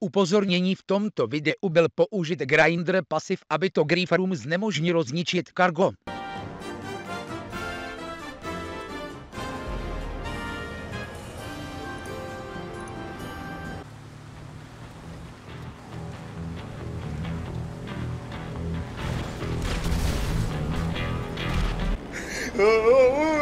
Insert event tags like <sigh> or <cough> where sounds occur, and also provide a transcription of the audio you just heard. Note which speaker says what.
Speaker 1: Upozornění v tomto videu byl použit Grindr pasiv, aby to Grieferům znemožnilo zničit kargo.
Speaker 2: Oh, <laughs>